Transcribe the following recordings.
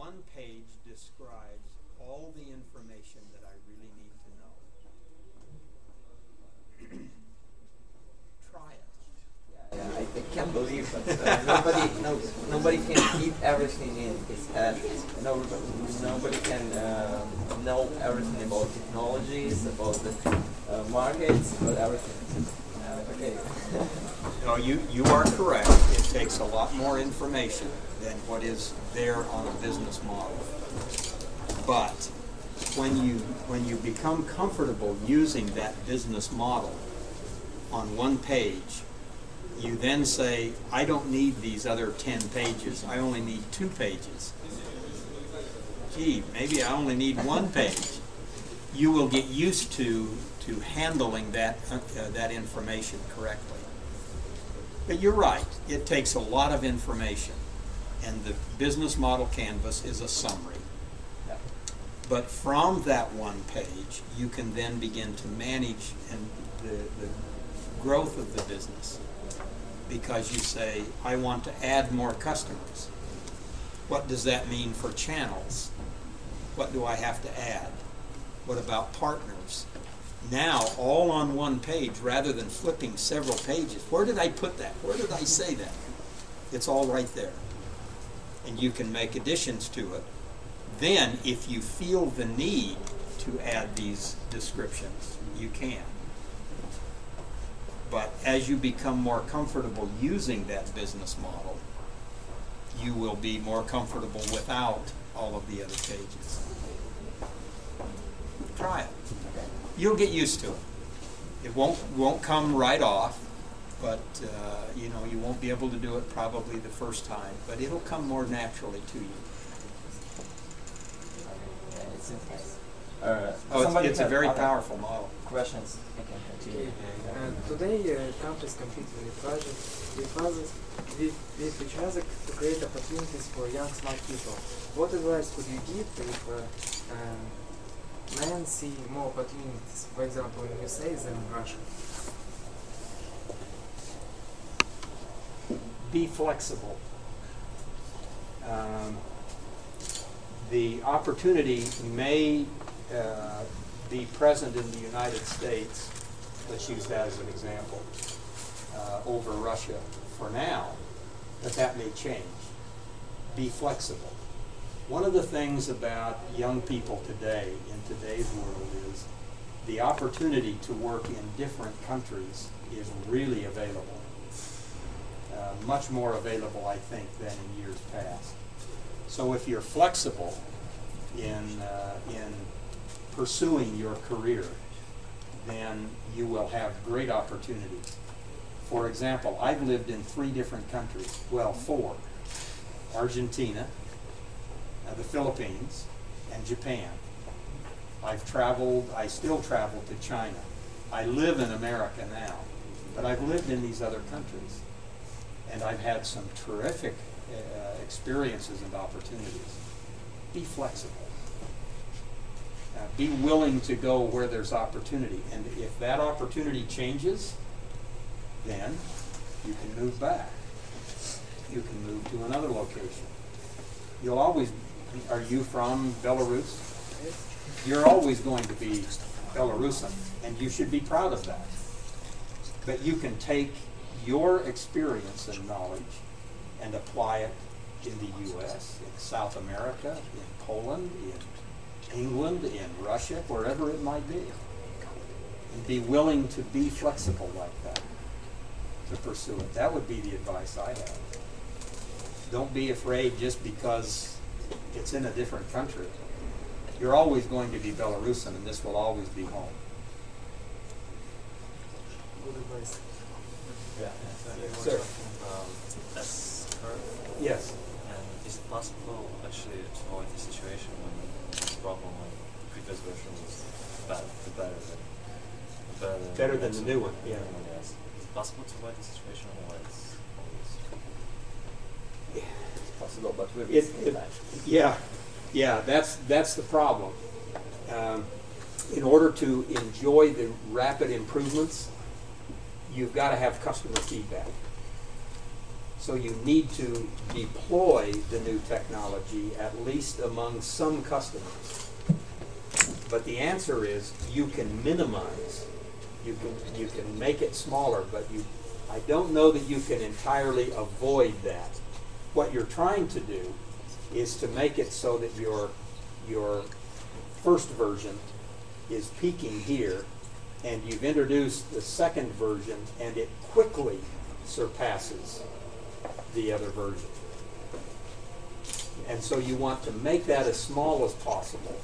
one page describes all the information that I really need to know. Try it. Yeah, I, I can't believe that uh, nobody, no, nobody can keep everything in his head. No, nobody can uh, know everything about technologies, about the uh, markets, about everything. Uh, okay. No, you, you are correct. It takes a lot more information than what is there on a business model. But when you, when you become comfortable using that business model on one page, you then say, I don't need these other 10 pages. I only need two pages. Gee, maybe I only need one page. You will get used to, to handling that, uh, that information correctly. But you're right, it takes a lot of information, and the business model canvas is a summary. But from that one page, you can then begin to manage and the, the growth of the business. Because you say, I want to add more customers. What does that mean for channels? What do I have to add? What about partners? Now, all on one page, rather than flipping several pages. Where did I put that? Where did I say that? It's all right there. And you can make additions to it. Then, if you feel the need to add these descriptions, you can. But as you become more comfortable using that business model, you will be more comfortable without all of the other pages. Try it. You'll get used to it. It won't won't come right off, but uh, you know you won't be able to do it probably the first time, but it'll come more naturally to you. Yeah, it's nice. Uh, Oh, somebody it's, it's a very powerful model. Questions? I can continue. Uh, today, uh, countries compete with others, with others, with, with each other to create opportunities for young smart people. What advice could you give if uh, um, men see more opportunities, for example, in the USA than in Russia? Be flexible. Um, the opportunity may uh, be present in the United States, let's use that as an example, uh, over Russia for now, but that may change. Be flexible. One of the things about young people today, in today's world, is the opportunity to work in different countries is really available uh, much more available, I think, than in years past. So if you're flexible in, uh, in pursuing your career, then you will have great opportunities. For example, I've lived in three different countries, well, four. Argentina, uh, the Philippines, and Japan. I've traveled, I still travel to China. I live in America now, but I've lived in these other countries and I've had some terrific uh, experiences and opportunities. Be flexible. Uh, be willing to go where there's opportunity. And if that opportunity changes, then you can move back. You can move to another location. You'll always, are you from Belarus? You're always going to be Belarusian, and you should be proud of that. But you can take your experience and knowledge and apply it in the U.S., in South America, in Poland, in England, in Russia, wherever it might be. And be willing to be flexible like that, to pursue it. That would be the advice I have. Don't be afraid just because it's in a different country. You're always going to be Belarusian, and this will always be home. Good advice. Yeah. Sir. Um. Yes. And is it possible actually to avoid the situation when this problem when the previous version was bad, the better than better than, Better than the new one, yeah. Yes. Is it possible to avoid the situation it's always It's possible, but with It, it, yeah, yeah, that's, that's the problem. Um, in order to enjoy the rapid improvements, you've got to have customer feedback. So you need to deploy the new technology at least among some customers. But the answer is you can minimize, you can, you can make it smaller, but you, I don't know that you can entirely avoid that. What you're trying to do is to make it so that your, your first version is peaking here, and you've introduced the second version, and it quickly surpasses the other version. And so you want to make that as small as possible.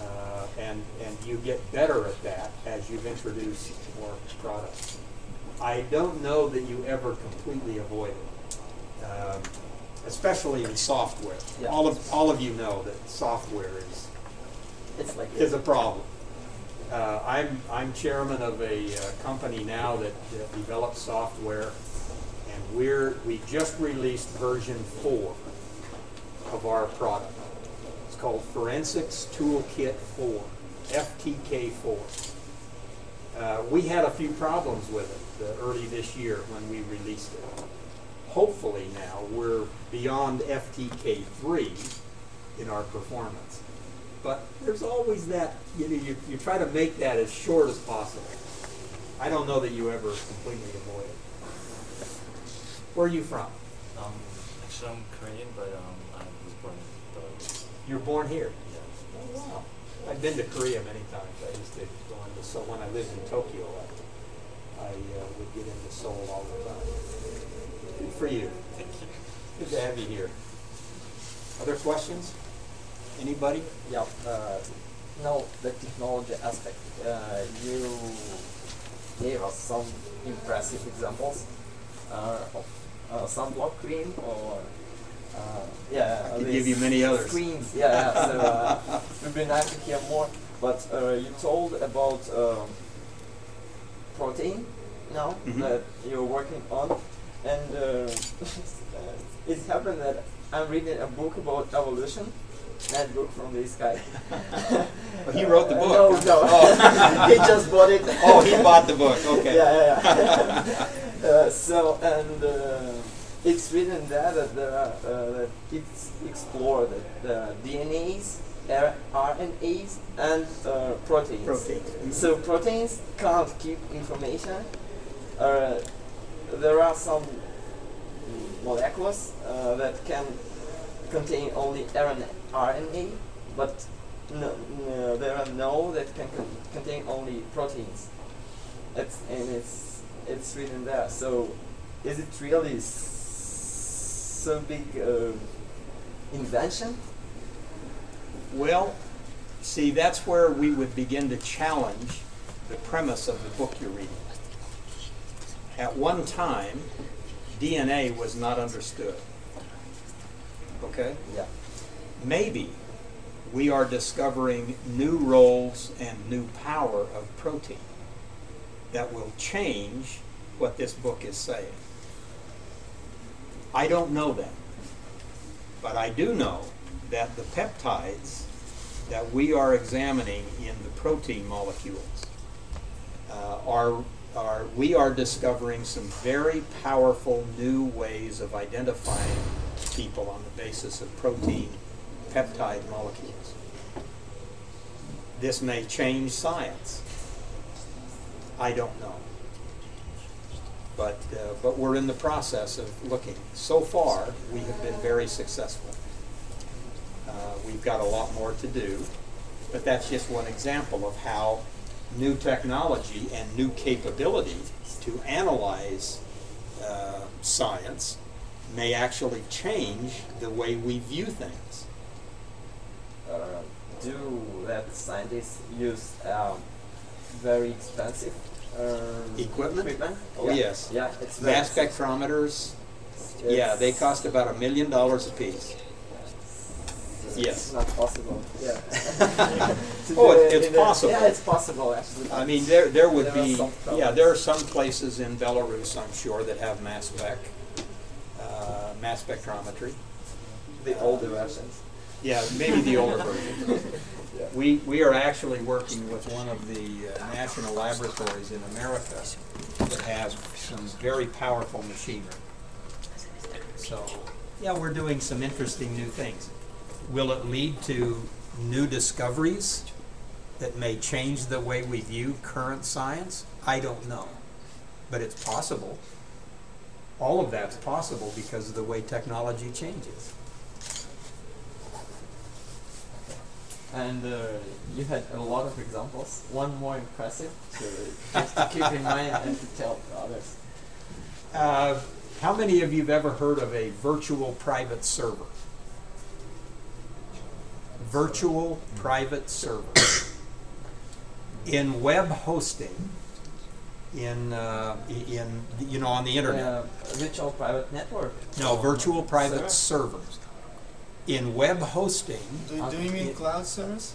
Uh, and, and you get better at that as you've introduced more products. I don't know that you ever completely avoid it, um, especially in software. Yeah. All of, all of you know that software is, It's like is a problem. Uh, I'm, I'm chairman of a uh, company now that, develops software, and we're, we just released version four of our product. It's called Forensics Toolkit 4, FTK 4. Uh, we had a few problems with it early this year when we released it. Hopefully now we're beyond FTK 3 in our performance. But there's always that, you know, you, you try to make that as short as possible. I don't know that you ever completely avoid it. Where are you from? Um, actually, I'm Korean, but um, I was born in Belarus. You were born here. Yeah. Oh, wow. I've been to Korea many times. I used to go into Seoul, when I lived in Tokyo, I, I uh, would get into Seoul all the time. Good for you. Thank you. Good to have you here. Other questions? Anybody? Yeah, uh, no, the technology aspect. Uh, you gave us some impressive examples uh, of uh, sunblock cream or uh, yeah. I could give you many others. Screens, yeah, yeah. So uh, it would be nice to hear more. But uh, you told about um, protein now Mhm. that you're working on, and uh, it happened that I'm reading a book about evolution. That book from this guy. Oh, he wrote the Uh, book. No, no. Oh. he just bought it. Oh, he bought the book, okay. Yeah, yeah, yeah. uh, so, and uh, it's written there that there are, uh, that it's explored that the DNAs, RNAs, and uh, proteins. Proteins. So proteins can't keep information. Uh, there are some molecules uh, that can contain only RNA, RNA but no, no, there are no that can con- contain only proteins. It's, and it's it's written there. So, is it really s- so big uh, invention? Well, see, that's where we would begin to challenge the premise of the book you're reading. At one time, DNA was not understood. Okay? Yeah. Maybe we are discovering new roles and new power of protein that will change what this book is saying. I don't know that. But I do know that the peptides that we are examining in the protein molecules uh, are, are, we are discovering some very powerful new ways of identifying people on the basis of protein peptide molecules. This may change science. I don't know. But, uh, but we're in the process of looking. So far, we have been very successful. Uh, we've got a lot more to do, but that's just one example of how new technology and new capability to analyze uh, science may actually change the way we view things. Uh, do that scientists use um, very expensive um, Equipment? equipment? Oh, yeah. yes. Yeah, it's Mass spectrometers, yeah, they cost about a million dollars a piece. It's Yes. not possible. Yeah. Oh, it- it it's possible. Yeah, it's possible actually. I mean, there, there would There be, yeah, there are some places in Belarus, I'm sure, that have mass spec, uh, mass spectrometry. the older versions. Yeah, maybe the older version. Yeah. We, we are actually working with one of the uh, national laboratories in America that has some very powerful machinery. So, yeah, we're doing some interesting new things. Will it lead to new discoveries that may change the way we view current science? I don't know. But it's possible. All of that's possible because of the way technology changes. And uh, you had a lot of examples. One more impressive to just to keep in mind and to tell others. Uh, how many of you have ever heard of a virtual private server? Virtual private server. In web hosting, in, uh, in, you know, on the internet. Uh, virtual private network. No, virtual private Server? server. In web hosting, Do, do you mean cloud service?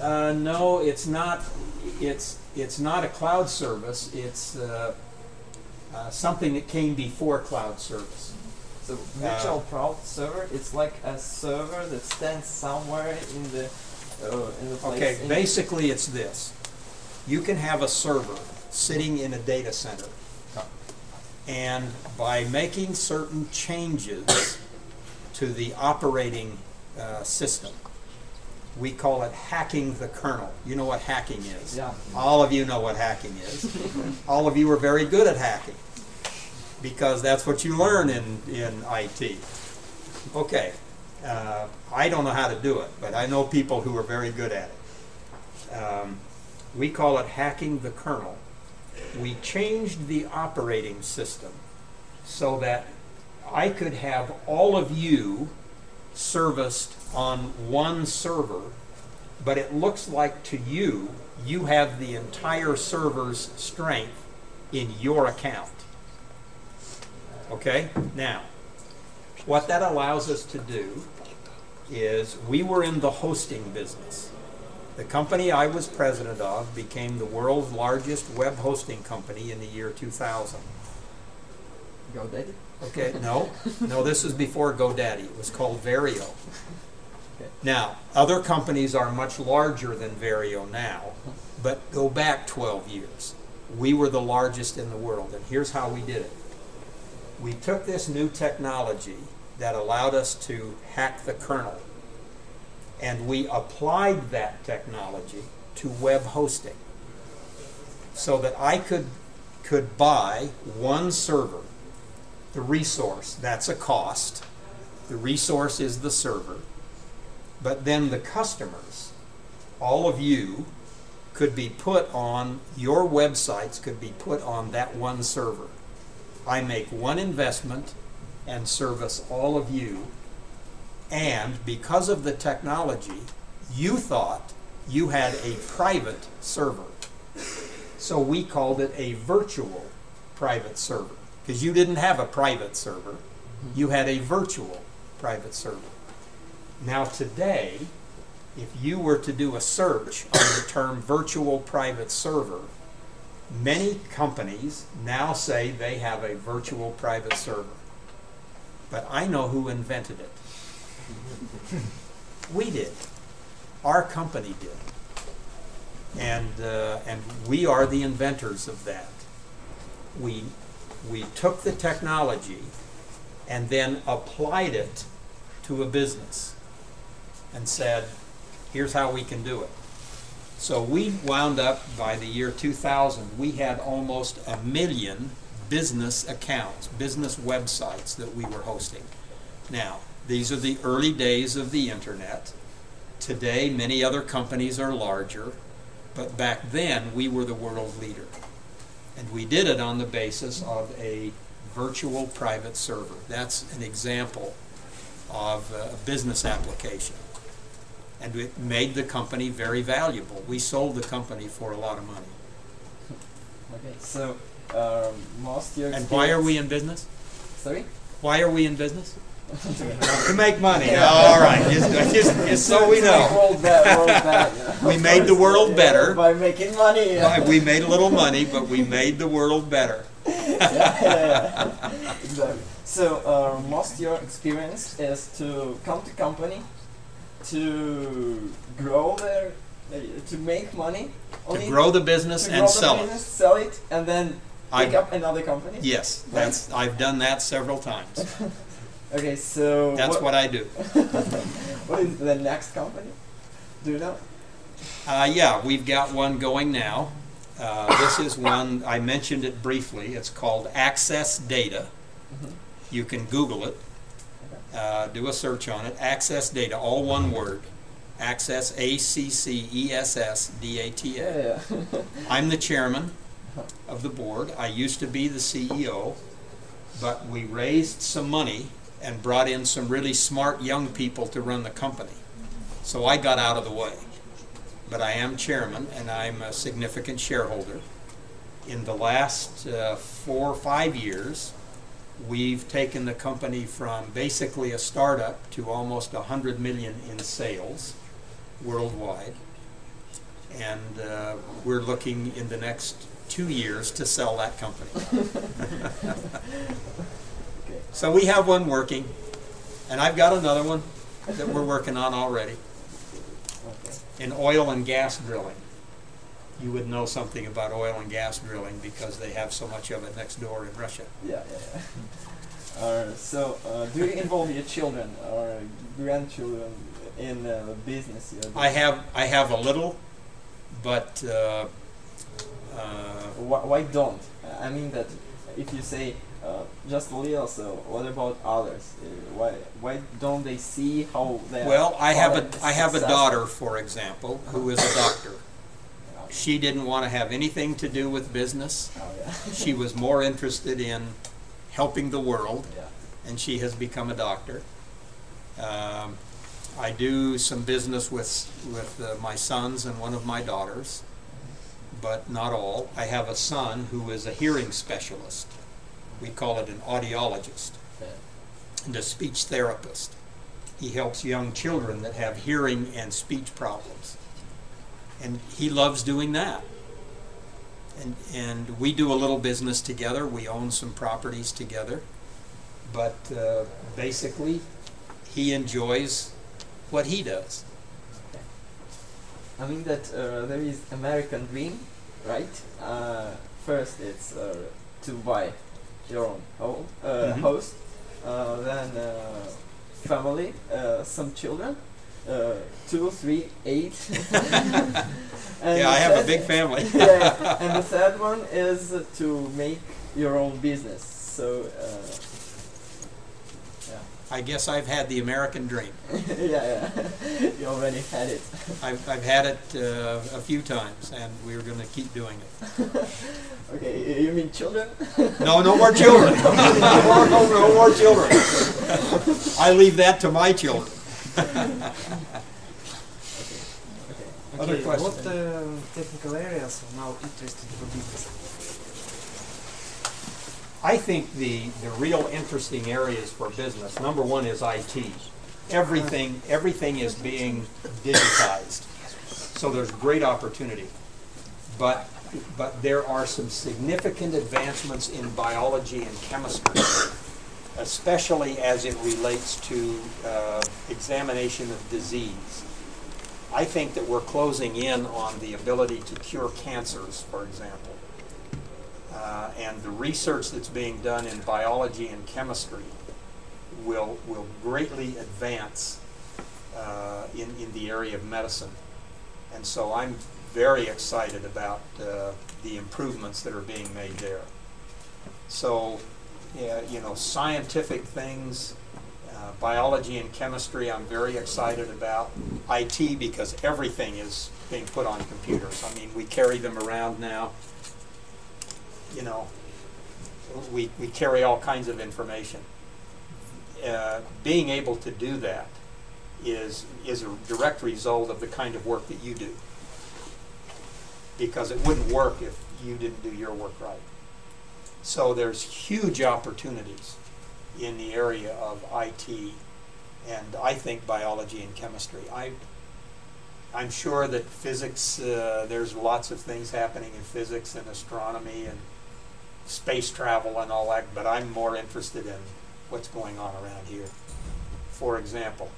Uh, uh, no, it's not, it's, it's not a cloud service, it's, uh, uh, something that came before cloud service. so virtual private server, it's like a server that stands somewhere in the uh, in the place. Okay, basically it's this. You can have a server sitting in a data center. And by making certain changes to the operating uh, system, we call it hacking the kernel. You know what hacking is? Yeah. All of you know what hacking is. All of you are very good at hacking because that's what you learn in, in IT. Okay, uh, I don't know how to do it, but I know people who are very good at it. Um, we call it hacking the kernel. We changed the operating system so that I could have all of you serviced on one server, but it looks like to you, you have the entire server's strength in your account. Okay? Now, what that allows us to do is we were in the hosting business. The company I was president of became the world's largest web hosting company in the year 2000. GoDaddy. Okay, no, no, this was before GoDaddy. It was called Verio. Okay. Now, other companies are much larger than Verio now, but go back 12 years. We were the largest in the world, and here's how we did it. We took this new technology that allowed us to hack the kernel, and we applied that technology to web hosting so that I could, could buy one server the resource, that's a cost. The resource is the server. But then the customers, all of you, could be put on, your websites could be put on that one server. I make one investment and service all of you. And because of the technology, you thought you had a private server. So we called it a virtual private server because you didn't have a private server, you had a virtual private server. Now, today, if you were to do a search on the term virtual private server, many companies now say they have a virtual private server. But I know who invented it. we did. Our company did. And, uh, and we are the inventors of that. We we took the technology and then applied it to a business and said, here's how we can do it. So we wound up by the year 2000, we had almost a million business accounts, business websites that we were hosting. Now, these are the early days of the internet. Today, many other companies are larger, but back then, we were the world leader. And we did it on the basis of a virtual private server. That's an example of a business application. And it made the company very valuable. We sold the company for a lot of money. Okay, so um, most your And why are we in business? Sorry. Why are we in business? To make money. All right, just, just, just so we know. world better, world you know. We made the world better. by making money. yeah. We made a little money, but we made the world better. yeah, yeah, yeah. exactly. So uh, most your experience is to come to company, to grow their, uh, to make money, To grow the business to and grow sell the it. sell it, and then pick I- up another company? Yes, that's, I've done that several times. Okay, so That's what I do. what is the next company? Do you know? Uh, yeah, we've got one going now. Uh, this is one, I mentioned it briefly. It's called AccessData. Mhm. You can Google it, uh, do a search on it. AccessData, all one word. Access, A C C E S S D A T A. Yeah, yeah. I'm the chairman of the board. I used to be the CEO, but we raised some money and brought in some really smart young people to run the company. So I got out of the way. But I am chairman and I'm a significant shareholder. In the last uh, four or five years, we've taken the company from basically a startup to almost a hundred million in sales worldwide. And uh, we're looking in the next two years to sell that company. So we have one working, and I've got another one that we're working on already in oil and gas drilling. You would know something about oil and gas drilling because they have so much of it next door in Russia. Yeah, yeah, yeah. Uh, so, uh, do you involve your children or grandchildren in uh, business? I have I have a little, but uh, uh, Why, why don't? I mean that if you say just little, so what about others? Uh, why why don't they see how they? well, I have a I have a daughter, for example, who is a doctor. She didn't want to have anything to do with business. Oh yeah. She was more interested in helping the world, yeah. and she has become a doctor. Um, I do some business with with uh, my sons and one of my daughters, but not all. I have a son who is a hearing specialist. We call it an audiologist and a speech therapist. He helps young children that have hearing and speech problems. And he loves doing that. And, and we do a little business together. We own some properties together. But uh, basically, he enjoys what he does. I mean that uh, there is American dream, right? Uh, first, it's uh, to buy your own home, uh, Mhm. house, uh, then uh, family, uh, some children, uh, two, three, eight. And yeah, I have a big family. yeah, and the third one is to make your own business. So, uh, I guess I've had the American dream. yeah, yeah, you already had it. I've, I've had it uh, a few times, and we're going to keep doing it. okay, you mean children? No, no more children. no, more, no, no more children. I leave that to my children. Okay. Other Okay, questions? What uh, technical areas are now interesting for business? I think the, the real interesting areas for business, number one is IT. Everything, everything is being digitized. So there's great opportunity. But, but there are some significant advancements in biology and chemistry, especially as it relates to uh, examination of disease. I think that we're closing in on the ability to cure cancers, for example. Uh, and the research that's being done in biology and chemistry will, will greatly advance uh, in, in the area of medicine. And so I'm very excited about uh, the improvements that are being made there. So, yeah, you know, scientific things, uh, biology and chemistry, I'm very excited about. IT, because everything is being put on computers. I mean, we carry them around now you know, we, we carry all kinds of information. Uh, being able to do that is, is a direct result of the kind of work that you do. Because it wouldn't work if you didn't do your work right. So there's huge opportunities in the area of IT and I think biology and chemistry. I, I'm sure that physics, uh, there's lots of things happening in physics and astronomy and space travel and all that, but I'm more interested in what's going on around here. For example,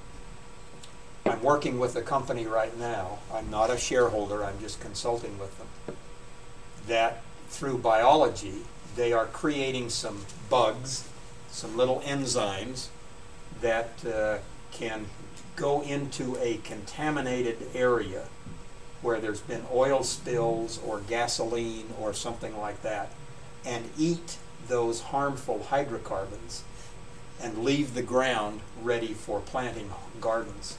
I'm working with a company right now, I'm not a shareholder, I'm just consulting with them, that through biology they are creating some bugs, some little enzymes that uh, can go into a contaminated area where there's been oil spills or gasoline or something like that and eat those harmful hydrocarbons and leave the ground ready for planting gardens.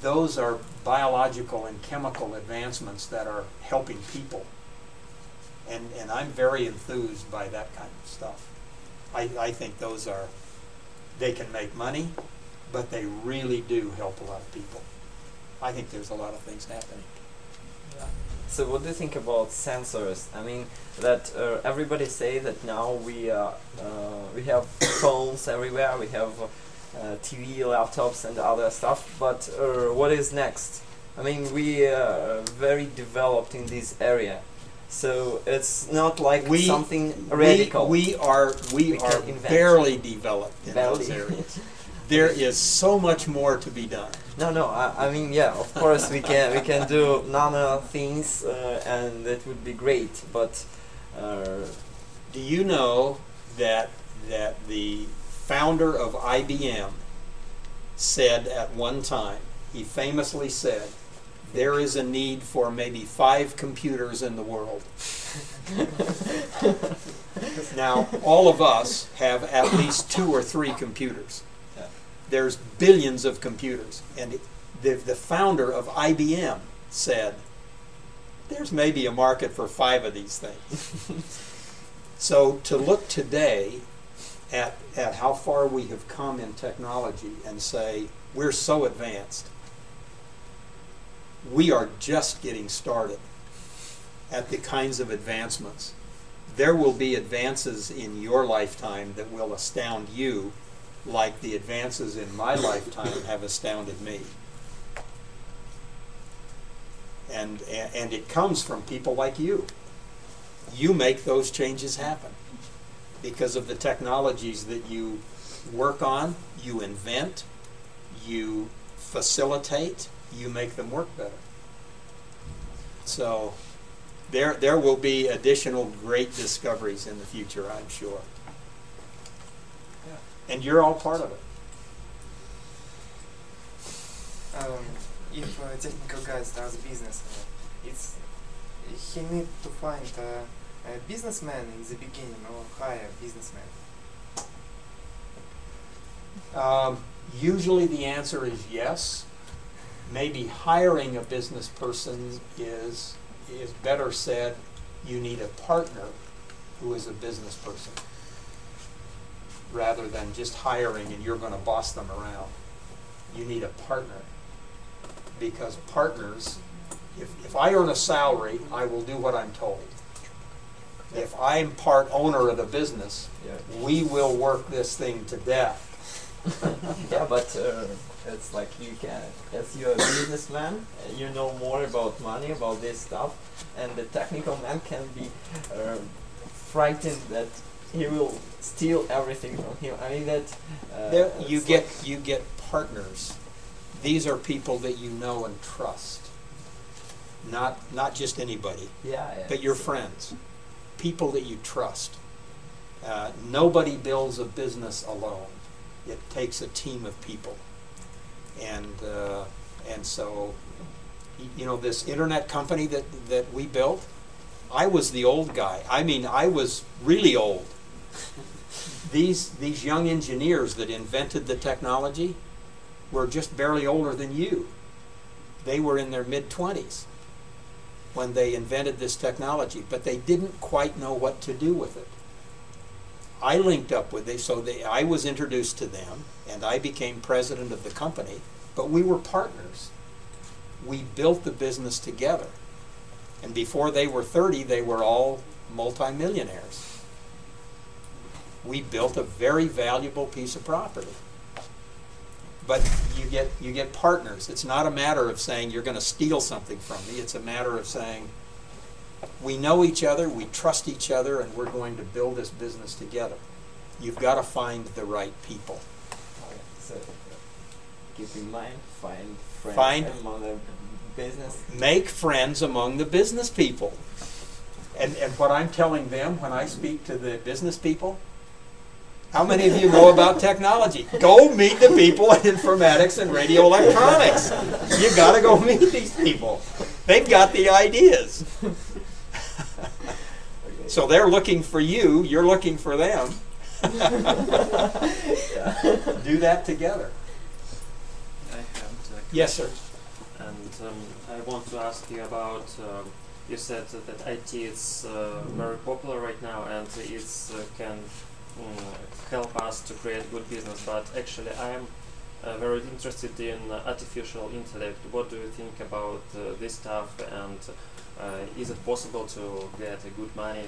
Those are biological and chemical advancements that are helping people. And, and I'm very enthused by that kind of stuff. I, I think those are, they can make money, but they really do help a lot of people. I think there's a lot of things happening. So what do you think about sensors? I mean, that uh, everybody say that now we uh, uh, we have phones everywhere, we have uh, TV, laptops, and other stuff. But uh, what is next? I mean, we are very developed in this area, so it's not like We- something We, radical. we are, we, We are barely developed in those areas. There is so much more to be done. No, no. I, I mean, yeah. Of course, we can we can do nano things, uh, and it would be great. But uh, Do you know that that the founder of IBM said at one time, he famously said, there is a need for maybe five computers in the world. now, all of us have at least two or three computers. There's billions of computers. And the, the founder of IBM said, there's maybe a market for five of these things. So to look today at, at how far we have come in technology and say we're so advanced, we are just getting started at the kinds of advancements. There will be advances in your lifetime that will astound you like the advances in my lifetime have astounded me. And, and it comes from people like you you make those changes happen because of the technologies that you work on, you invent, you facilitate, you make them work better. So there, there will be additional great discoveries in the future, I'm sure. And you're all part of it. um, if a technical guy starts a business, uh, it's he need to find a, a businessman in the beginning or hire a businessman. Um, usually the answer is yes. Maybe hiring a business person is, is better said, you need a partner who is a business person rather than just hiring and you're going to boss them around. You need a partner because partners, if, if I earn a salary, I will do what I'm told. If I'm part owner of the business, yeah, we will work this thing to death. yeah, but uh, it's like you can, as you're a businessman, you know more about money, about this stuff, and the technical man can be uh, frightened that he will steal everything from him. I mean that. Uh, There, you get like- you get partners. These are people that you know and trust. Not not just anybody, yeah, yeah, but your friends, people that you trust. Uh, nobody builds a business alone. It takes a team of people, and uh, and so, you know, this internet company that that we built. I was the old guy. I mean, I was really old. These these young engineers that invented the technology were just barely older than you. They were in their mid 20s when they invented this technology, but they didn't quite know what to do with it. I linked up with them, so they, I was introduced to them, and I became president of the company, but we were partners. We built the business together. And before they were 30, they were all multimillionaires. We built a very valuable piece of property. But you get you get partners. It's not a matter of saying you're going to steal something from me. It's a matter of saying we know each other, we trust each other, and we're going to build this business together. You've got to find the right people. Okay, So keep in mind, find friends Find- among the business. Make friends among the business people. And, and what I'm telling them when I speak to the business people, how many of you know about technology? Go meet the people in informatics and radio electronics. You gotta go meet these people. They've got the ideas. So they're looking for you, you're looking for them. Do that together. I have Yes, sir. And um, I want to ask you about. Um, you said that IT is uh, very popular right now, and it uh, can mm, help us to create good business. But actually, I am uh, very interested in uh, artificial intellect. What do you think about uh, this stuff? And uh, is it possible to get a good money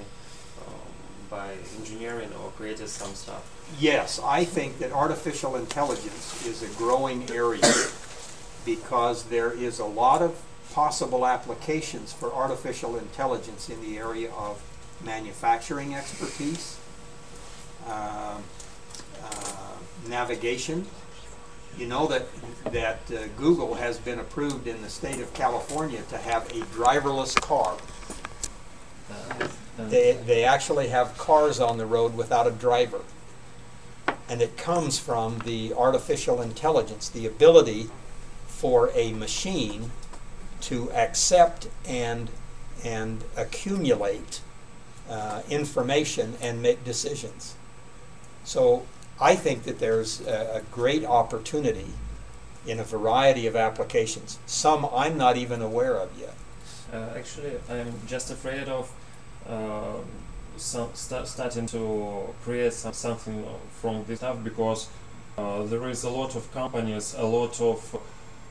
um, by engineering or creating some stuff? Yes, I think that artificial intelligence is a growing area because there is a lot of possible applications for artificial intelligence in the area of manufacturing expertise, uh, navigation. You know that that uh, Google has been approved in the state of California to have a driverless car. They, they actually have cars on the road without a driver. And it comes from the artificial intelligence, the ability for a machine to accept and, and accumulate uh, information and make decisions. So I think that there's a, a great opportunity in a variety of applications. Some I'm not even aware of yet. Uh, actually, I'm just afraid of um some sta- starting to create some, something from this stuff because uh, there is a lot of companies, a lot of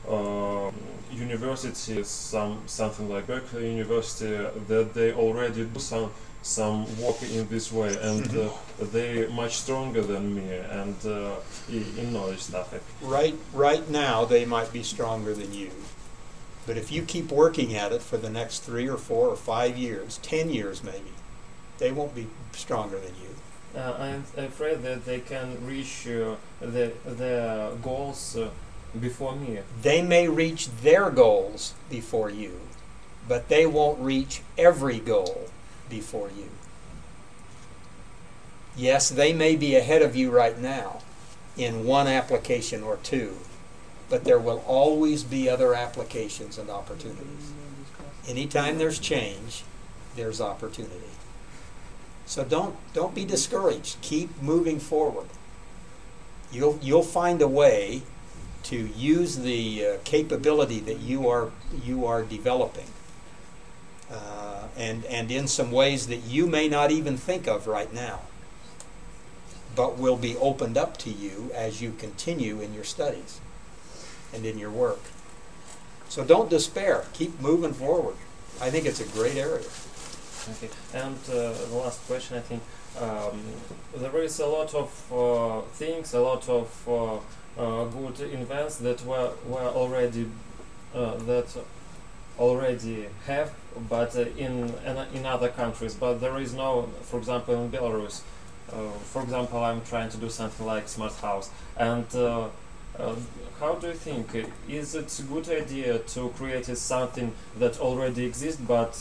uh, universities, some something like Berkeley University, that they already do some some work in this way, and uh, they much stronger than me and uh, in in knowledge stuff. Right, right now, they might be stronger than you. But if you keep working at it for the next three or four or five years, ten years maybe, they won't be stronger than you. Uh, I'm afraid that they can reach uh, the their goals uh, before me. They may reach their goals before you, but they won't reach every goal before you. Yes, they may be ahead of you right now in one application or two, but there will always be other applications and opportunities. Anytime there's change, there's opportunity. So don't don't be discouraged. Keep moving forward. You'll you'll find a way to use the uh, capability that you are you are developing, uh, and and in some ways that you may not even think of right now, but will be opened up to you as you continue in your studies and in your work. So don't despair. Keep moving forward. I think it's a great area. Okay. And uh, the last question, I think um, there is a lot of uh, things, a lot of uh, uh, good invents that were were already uh, that already have, but uh, in in other countries. But there is no, for example, in Belarus. Uh, for example, I'm trying to do something like smart house, and uh, how do you think? Is it a good idea to create something that already exists, but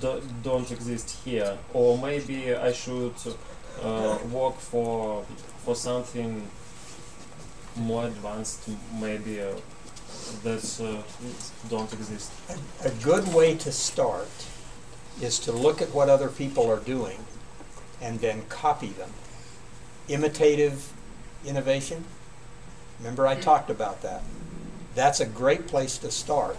do, don't exist here? Or maybe I should uh, work for for something more advanced, maybe uh, that uh, don't exist. A good way to start is to look at what other people are doing and then copy them. Imitative innovation. Remember, I talked about that. That's a great place to start.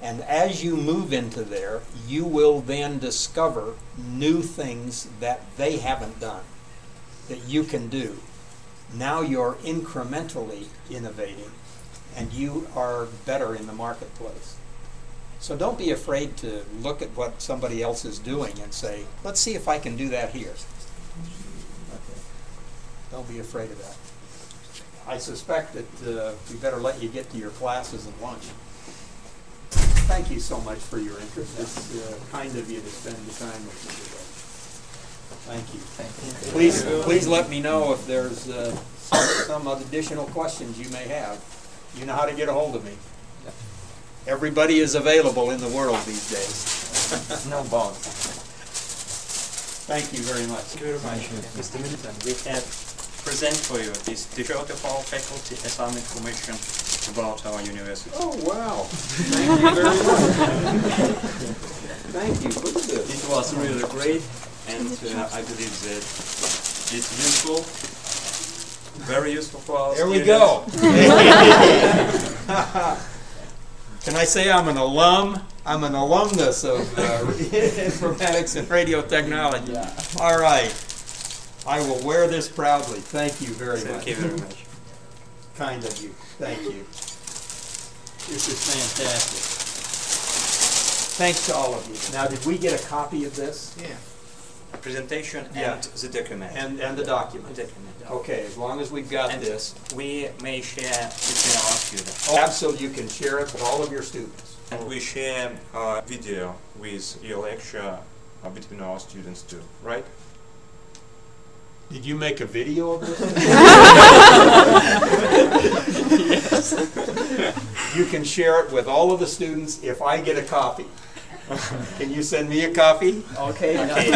And as you move into there, you will then discover new things that they haven't done that you can do. Now you're incrementally innovating and you are better in the marketplace. So don't be afraid to look at what somebody else is doing and say, let's see if I can do that here. Okay. Don't be afraid of that. I suspect that uh, we better let you get to your classes and lunch. Thank you so much for your interest. It's uh, kind of you to spend the time with me today. Thank you. Thank you. Please, please let me know if there's uh, some some additional questions you may have. You know how to get a hold of me. Everybody is available in the world these days. No bounds. Thank you very much. Thank you very much, Mr. Millington. We have present for you this T-shirt of our faculty and some information about our university. Oh, wow. Thank you very much. Thank you. Look at this. It was really great, and uh, I believe that it's useful, very useful for our There we go. Can I say I'm an alum? I'm an alumnus of uh, informatics and radio technology. All right. I will wear this proudly. Thank you very much. Thank you very much. Kind of you. Thank you. This is fantastic. Thanks to all of you. Now, did we get a copy of this? Yeah. Presentation Yeah. and the document. And, and the document? document. Okay, as long as we've got And this. we may share between our students. Absolutely, you can share it with all of your students. And we share uh, video with your lecture uh, between our students too, right? Did you make a video of this? yes. You can share it with all of the students if I get a copy. Can you send me a copy? Okay. Okay,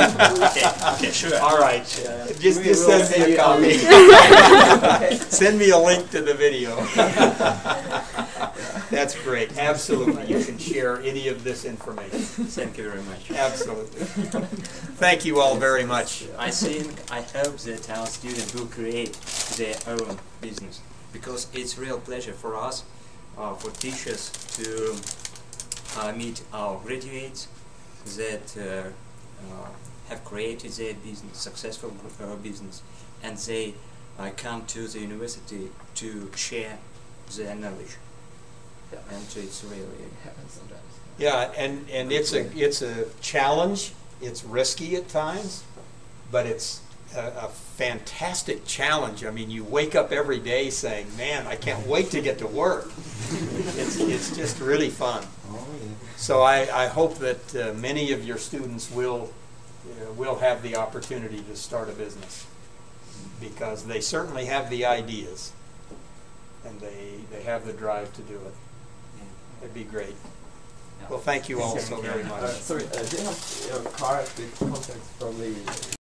okay, okay, sure. All right, Yeah. just, just send me a copy. Okay. Send me a link to the video. That's great, absolutely, you can share any of this information, Thank you very much. absolutely. Thank you all very much. I think, I hope that our students will create their own business because it's real pleasure for us, uh, for teachers to meet our graduates that uh, uh, have created their business, successful uh, business, and they uh, come to the university to share their knowledge. Yeah. And it's really It happens sometimes. Yeah, and, and it's a, it's a challenge, it's risky at times, but it's a, a fantastic challenge. I mean, you wake up every day saying, man, I can't wait to get to work. It's, it's just really fun. So I, I hope that uh, many of your students will, uh, will have the opportunity to start a business because they certainly have the ideas and they, they have the drive to do it. It'd be great. Well, thank you all so very Uh, much. sorry, uh, do you have your card with contacts from the